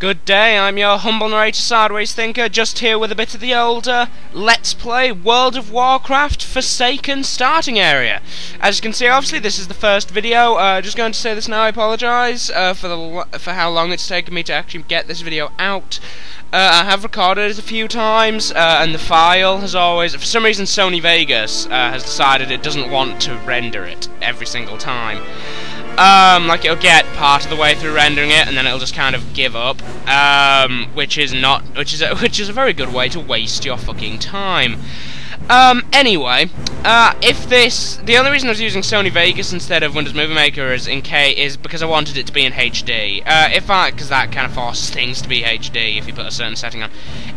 Good day, I'm your humble narrator Sideways Thinker, just here with a bit of the older Let's Play World of Warcraft Forsaken starting area. As you can see, obviously this is the first video, uh, just going to say this now, I apologise uh, for, the for how long it's taken me to actually get this video out. Uh, I have recorded it a few times, uh, and the file has always, for some reason Sony Vegas uh, has decided it doesn't want to render it every single time. Um, like it'll get part of the way through rendering it, and then it'll just kind of give up. Um, which is not, which is a, which is a very good way to waste your fucking time. Um, anyway, uh, if this, the only reason I was using Sony Vegas instead of Windows Movie Maker is in K is because I wanted it to be in HD. Uh, if I, because that kind of forces things to be HD if you put a certain setting on.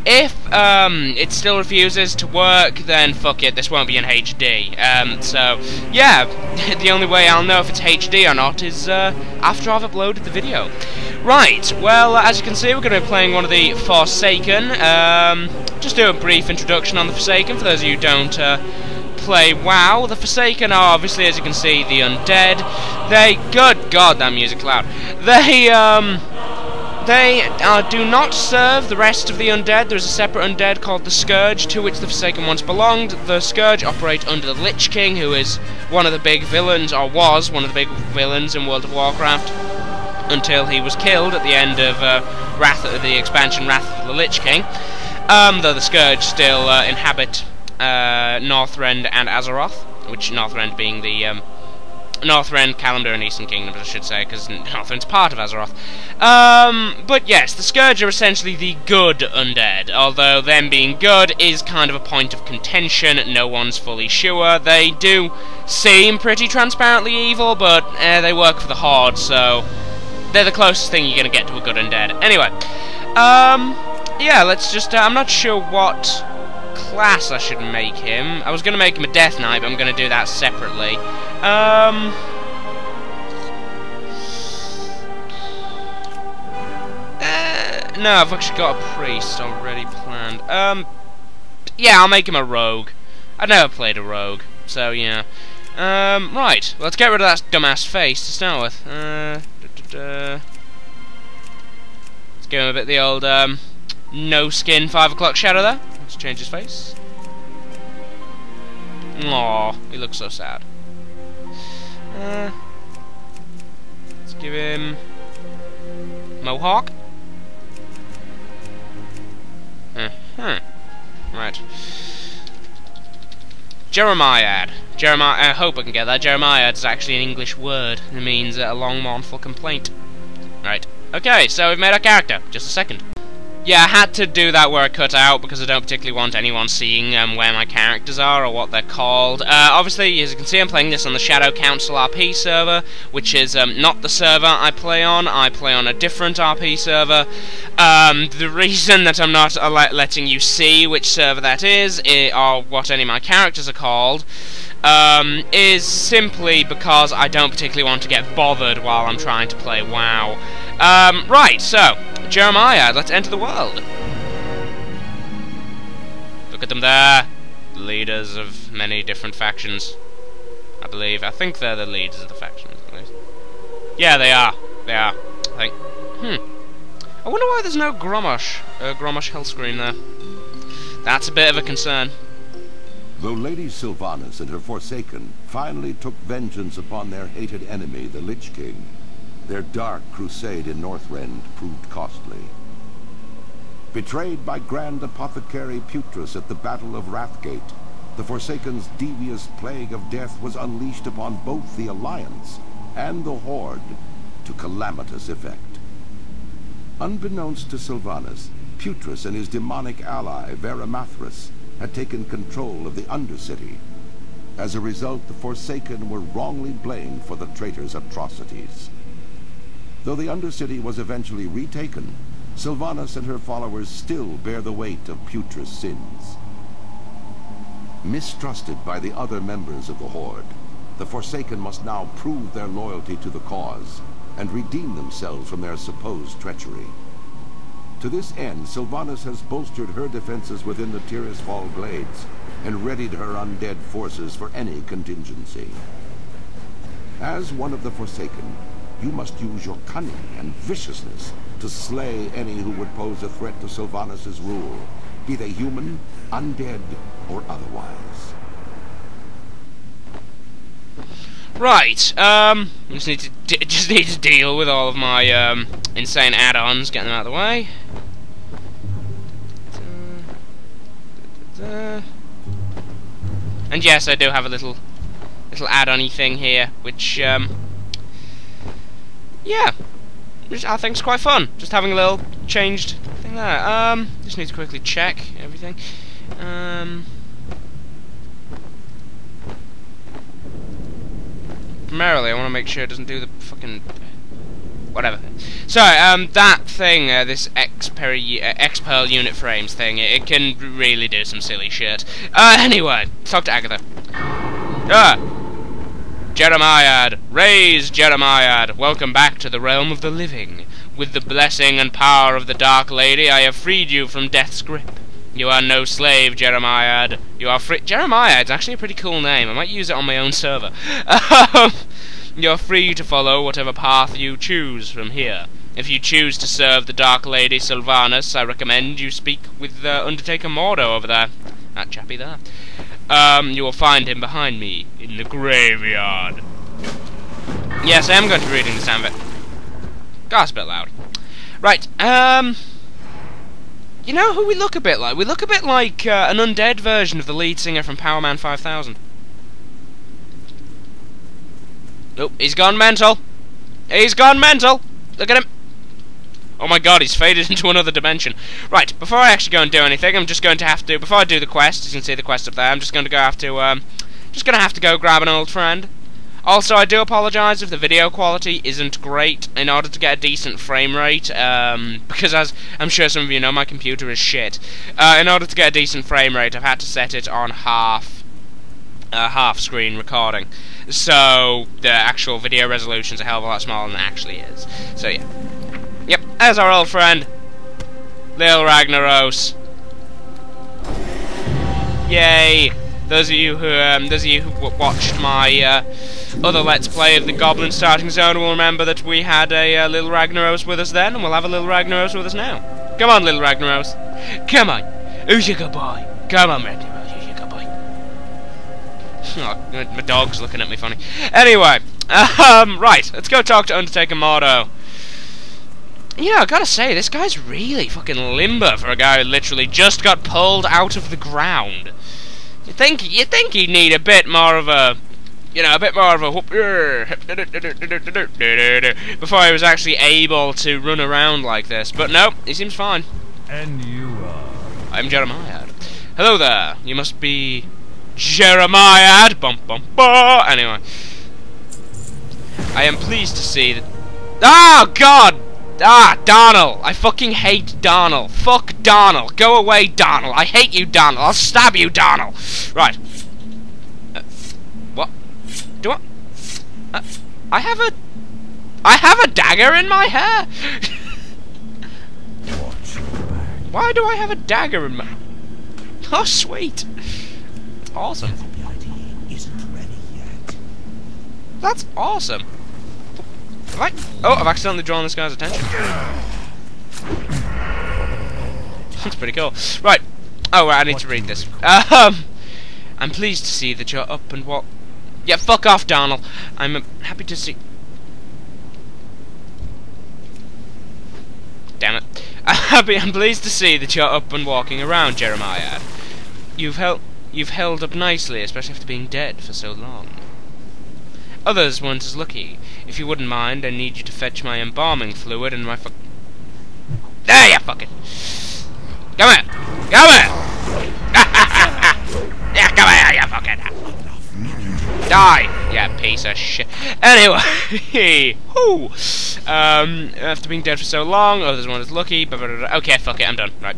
If, um, it still refuses to work, then fuck it, this won't be in HD. Um, so, yeah, the only way I'll know if it's HD or not is, uh, after I've uploaded the video. Right, well, as you can see, we're going to be playing one of the Forsaken, um, just do a brief introduction on the Forsaken for those of you who don't uh, play WoW. The Forsaken are obviously, as you can see, the undead. They, good God, that music loud. They, um, they uh, do not serve the rest of the undead. There is a separate undead called the Scourge, to which the Forsaken once belonged. The Scourge operate under the Lich King, who is one of the big villains, or was one of the big villains in World of Warcraft, until he was killed at the end of uh, Wrath, the expansion Wrath of the Lich King. Um, though the Scourge still uh, inhabit uh, Northrend and Azeroth, which Northrend being the um, Northrend, Kalimdor, and Eastern Kingdoms, I should say, because Northrend's part of Azeroth. Um, but yes, the Scourge are essentially the good undead, although them being good is kind of a point of contention, no one's fully sure. They do seem pretty transparently evil, but eh, they work for the Horde, so they're the closest thing you're to get to a good undead. Anyway, um, yeah, let's just, uh, I'm not sure what class I should make him. I was to make him a Death Knight, but I'm to do that separately. Um... Uh, no, I've actually got a priest already planned. Um, yeah, I'll make him a rogue. I've never played a rogue, so yeah. Um, right, let's get rid of that dumbass face to start with. Uh, da. Let's give him a bit of the old, um, no skin 5 o'clock shadow there. Let's change his face. Aww, he looks so sad. Uh, let's give him Mohawk. Uh huh. Right. Jeremiad. Jeremiah. I hope I can get that. Jeremiad is actually an English word. It means uh, a long mournful complaint. Right. Okay, so we've made our character. Just a second. Yeah, I had to do that where I cut out because I don't particularly want anyone seeing um, where my characters are or what they're called. Uh, obviously, as you can see, I'm playing this on the Shadow Council RP server, which is um, not the server I play on. I play on a different RP server. Um, the reason that I'm not uh, letting you see which server that is, or what any of my characters are called, um, is simply because I don't particularly want to get bothered while I'm trying to play WoW. Um, right, so, Jeremiah, let's enter the world. Look at them there. Leaders of many different factions. I believe. I think they're the leaders of the factions, at least. Yeah, they are. They are. I think. Hmm. I wonder why there's no Grommash, uh, Grommash Hellscream there. That's a bit of a concern. Though Lady Sylvanas and her Forsaken finally took vengeance upon their hated enemy, the Lich King, their dark crusade in Northrend proved costly. Betrayed by Grand Apothecary Putress at the Battle of Wrathgate, the Forsaken's devious plague of death was unleashed upon both the Alliance and the Horde to calamitous effect. Unbeknownst to Sylvanas, Putress and his demonic ally, Varimathras, had taken control of the Undercity. As a result, the Forsaken were wrongly blamed for the traitor's atrocities. Though the Undercity was eventually retaken, Sylvanas and her followers still bear the weight of Putress' sins. Mistrusted by the other members of the Horde, the Forsaken must now prove their loyalty to the cause and redeem themselves from their supposed treachery. To this end, Sylvanas has bolstered her defenses within the Tirisfal Glades and readied her undead forces for any contingency. As one of the Forsaken, you must use your cunning and viciousness to slay any who would pose a threat to Sylvanas' rule, be they human, undead, or otherwise. Right, um, just need to just need to deal with all of my um, insane add-ons, get them out of the way. And yes, I do have a little little add-on thing here, which um, yeah, which I think is quite fun. Just having a little changed thing there. Um, just need to quickly check everything. Um. Primarily I want to make sure it doesn't do the fucking whatever. So, um, that thing, uh, this X per uh, X-Perl unit frames thing, it, it, can really do some silly shit. Uh, anyway, talk to Agatha. Ah, Jeremiad, raise Jeremiad. Welcome back to the realm of the living. With the blessing and power of the Dark Lady, I have freed you from death's grip. You are no slave, Jeremiad. You are free. Jeremiad's actually a pretty cool name. I might use it on my own server. Um, you're free to follow whatever path you choose from here. If you choose to serve the Dark Lady Sylvanas, I recommend you speak with the Undertaker Mordo over there. That chappy there. Um, you will find him behind me, in the graveyard. Yes, I am going to be reading of it. God, it's a bit loud. Right, um... You know who we look a bit like? We look a bit like uh, an undead version of the lead singer from Powerman 5000. Oh, he's gone mental. He's gone mental. Look at him. Oh my god, he's faded into another dimension. Right, before I actually go and do anything, I'm just going to have to, before I do the quest, you can see the quest up there, I'm just going to go have to, um, just going to have to go grab an old friend. Also, I do apologise if the video quality isn't great in order to get a decent frame rate, um, because as I'm sure some of you know, my computer is shit. Uh, in order to get a decent frame rate, I've had to set it on half, uh, half screen recording. So, the actual video resolution's a hell of a lot smaller than it actually is. So, yeah. Yep, there's our old friend, Lil Ragnaros. Yay! Those of you who, um, those of you who watched my, uh, other Let's Play of the Goblin Starting Zone will remember that we had a uh, little Ragnaros with us then, and we'll have a little Ragnaros with us now. Come on, little Ragnaros. Come on. Who's your good boy? Come on, Ragnaros. Who's your good boy? oh, my dog's looking at me funny. Anyway, um, right. Let's go talk to Undertaker Mordo. You know, I gotta say, this guy's really fucking limber for a guy who literally just got pulled out of the ground. You think you think he'd need a bit more of a you know, a bit more of a whoop before he was actually able to run around like this. But no, he seems fine. And you are? I'm Jeremiah. Hello there. You must be Jeremiah. Bum bum bum. Anyway, I am pleased to see that. Oh God! Ah, Donald! I fucking hate Donald. Fuck Donald. Go away, Donald. I hate you, Donald. I'll stab you, Donald. Right. What? Do I... Uh, I have a... I have a dagger in my hair! Why do I have a dagger in my... Oh, sweet! awesome. That's awesome. Have I... Oh, I've accidentally drawn this guy's attention. That's pretty cool. Right. Oh, right, I need to read this. Um, I'm pleased to see that you're up and what yeah, fuck off, Donald. I'm uh, happy to see... Damn it. I'm pleased to see that you're up and walking around, Jeremiah. You've held, you've held up nicely, especially after being dead for so long. Others weren't as lucky. If you wouldn't mind, I need you to fetch my embalming fluid and my fuck... There you fucking... Come here! Come here! yeah, come here, you fucking... Die! Yeah, piece of shit. Anyway, whoo! Um, after being dead for so long, oh, there's one that's lucky. Okay, fuck it, I'm done. Right.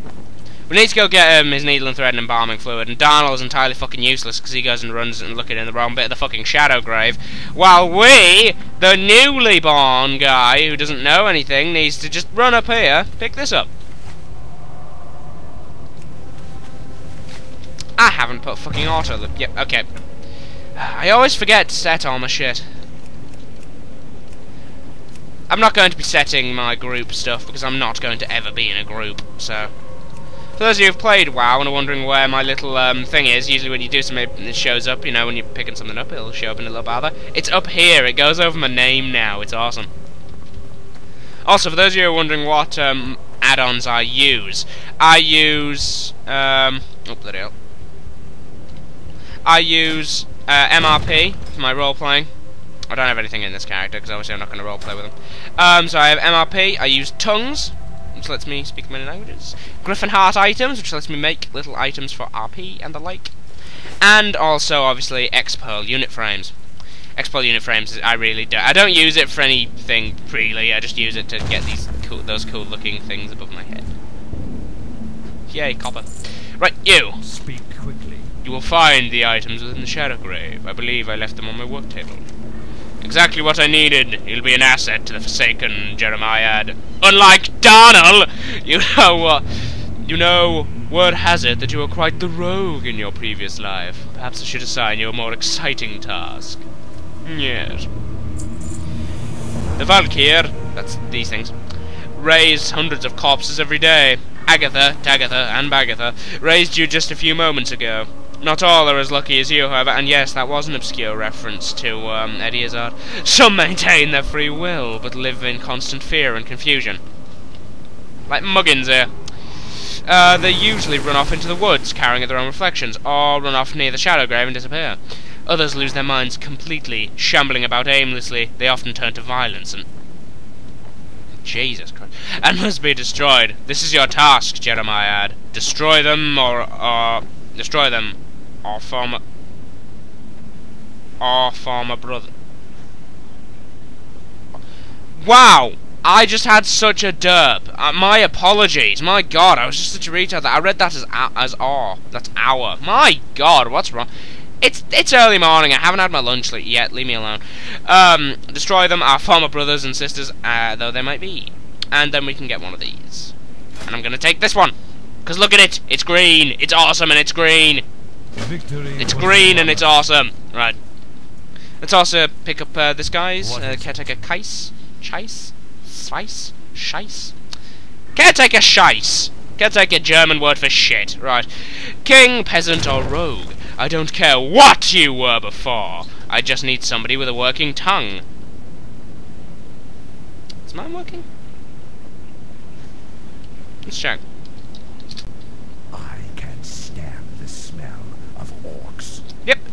We need to go get um, his needle and thread and embalming fluid, and Donald is entirely fucking useless because he goes and runs and looking in the wrong bit of the fucking shadow grave, while we, the newly born guy who doesn't know anything, needs to just run up here, pick this up. I haven't put fucking auto. Yep, okay. I always forget to set all my shit. I'm not going to be setting my group stuff because I'm not going to ever be in a group, so... For those of you who've played WoW and are wondering where my little um, thing is, usually when you do something, it shows up, you know, when you're picking something up, it'll show up in a little bar there. It's up here, it goes over my name now, it's awesome. Also, for those of you who are wondering what um, add-ons I use, I use... Um, oh, bloody hell. I use uh, MRP for my role-playing. I don't have anything in this character, because obviously I'm not going to role-play with him. Um, so I have MRP, I use Tongues, which lets me speak many languages. Gryphonheart items, which lets me make little items for RP and the like. And also, obviously, X-Perl unit frames. X-Perl unit frames, I really don't... I don't use it for anything really. I just use it to get these cool, those cool-looking things above my head. Yay, copper. Right, you. Speak quickly. You will find the items within the Shadow Grave. I believe I left them on my work table. Exactly what I needed. He'll be an asset to the Forsaken Jeremiad. Unlike Darnell, you know what? you know, word has it that you were quite the rogue in your previous life. Perhaps I should assign you a more exciting task. Yes. The Valkyr, that's these things, raise hundreds of corpses every day. Agatha, Tagatha, and Bagatha raised you just a few moments ago. Not all are as lucky as you, however, and yes, that was an obscure reference to um, Eddie Izzard. Some maintain their free will, but live in constant fear and confusion. Like Muggins here. Uh, they usually run off into the woods, carrying their own reflections, or run off near the shadow grave and disappear. Others lose their minds completely, shambling about aimlessly. They often turn to violence and... Jesus Christ. And must be destroyed. This is your task, Jeremiah Destroy them, or... or destroy them, a... or form a brother... Wow! I just had such a derp. Uh, my apologies. My God, I was just such a retard. That I read that as as. That's hour. My God, what's wrong? It's it's early morning. I haven't had my lunch yet. Leave me alone. Um, destroy them, our former brothers and sisters, uh, though they might be, and then we can get one of these. And I'm gonna take this one, cause look at it. It's green. It's awesome, and it's green. Victory. It's green and it's awesome. Right. Let's also pick up uh, this guy's uh, caretaker Kais, Chais, Slice, Shice. Caretaker Shice. Caretaker German word for shit. Right. King, peasant, or rogue. I don't care what you were before. I just need somebody with a working tongue. Is mine working? Let's check.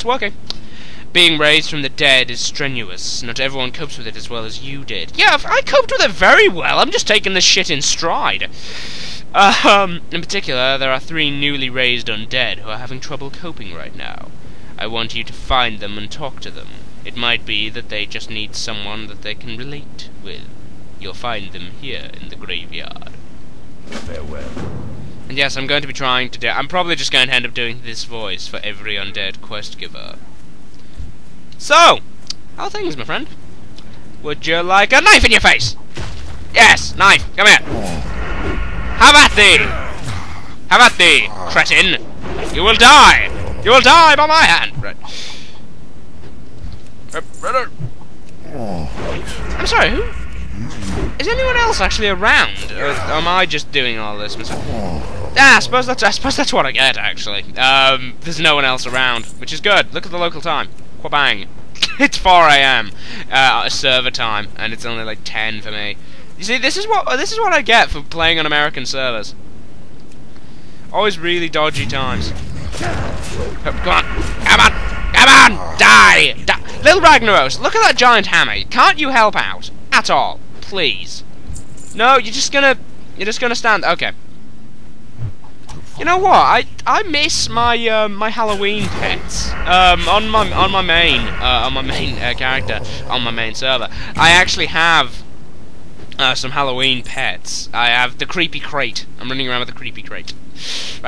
Working. Being raised from the dead is strenuous. Not everyone copes with it as well as you did. Yeah, I coped with it very well. I'm just taking this shit in stride. Um, in particular, there are three newly raised undead who are having trouble coping right now. I want you to find them and talk to them. It might be that they just need someone that they can relate with. You'll find them here in the graveyard. Farewell. And yes, I'm going to be trying to do... I'm probably just going to end up doing this voice for every undead quest giver. So, how things, my friend? Would you like a knife in your face? Yes, knife, come here. Have at thee! Have at thee, cretin! You will die! You will die by my hand! Right. Uh, I'm sorry, who? Is anyone else actually around? Or am I just doing all this myself? Ah, I suppose that's I suppose that's what I get actually. Um, there's no one else around, which is good. Look at the local time. Quabang. it's 4 a.m. Uh, server time, and it's only like 10 for me. You see, this is what this is what I get for playing on American servers. Always really dodgy times. Oh, come on, come on, come on, die, die. Little Ragnaros, look at that giant hammer. Can't you help out at all, please? No, you're just gonna, you're just gonna stand. Okay. You know what? I I miss my um, my Halloween pets. Um, on my on my main uh, on my main uh, character on my main server, I actually have uh, some Halloween pets. I have the creepy crate. I'm running around with the creepy crate.